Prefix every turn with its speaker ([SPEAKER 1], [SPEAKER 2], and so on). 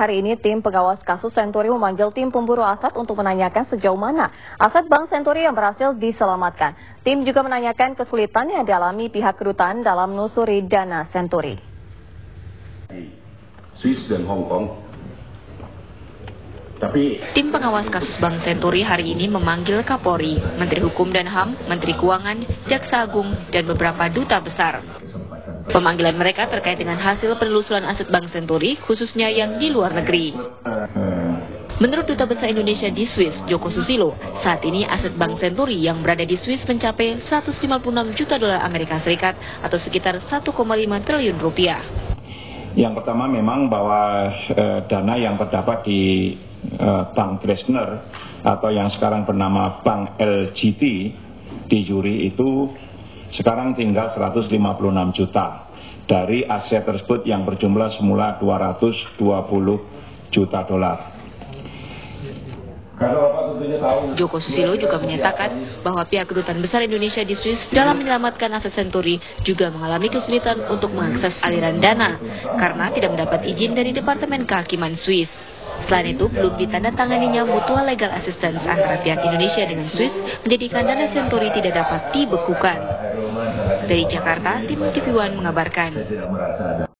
[SPEAKER 1] hari ini tim pengawas kasus Senturi memanggil tim pemburu aset untuk menanyakan sejauh mana aset Bank Senturi yang berhasil diselamatkan. Tim juga menanyakan kesulitan yang dialami pihak kedutaan dalam menusuri dana Senturi.
[SPEAKER 2] Swiss dan Hong Kong. Tapi
[SPEAKER 3] Tim pengawas kasus Bank Senturi hari ini memanggil Kapolri, Menteri Hukum dan HAM, Menteri Keuangan, Jaksa Agung, dan beberapa duta besar. Pemanggilan mereka terkait dengan hasil penelusuran aset Bank Senturi, khususnya yang di luar negeri. Menurut Duta Besar Indonesia di Swiss, Joko Susilo, saat ini aset Bank Senturi yang berada di Swiss mencapai 156 juta dolar Amerika Serikat atau sekitar 1,5 triliun rupiah.
[SPEAKER 4] Yang pertama memang bahwa eh, dana yang terdapat di eh, Bank Dresdner atau yang sekarang bernama Bank LGT di Juri itu sekarang tinggal 156 juta dari aset tersebut yang berjumlah semula 220 juta dolar.
[SPEAKER 3] Joko Susilo juga menyatakan bahwa pihak kedutaan besar Indonesia di Swiss dalam menyelamatkan aset Senturi juga mengalami kesulitan untuk mengakses aliran dana karena tidak mendapat izin dari Departemen Kehakiman Swiss. Selain itu, belum ditandatanganinya mutual legal assistance antara pihak Indonesia dengan Swiss menjadikan dana Senturi tidak dapat dibekukan. Dari Jakarta, tim TV One mengabarkan.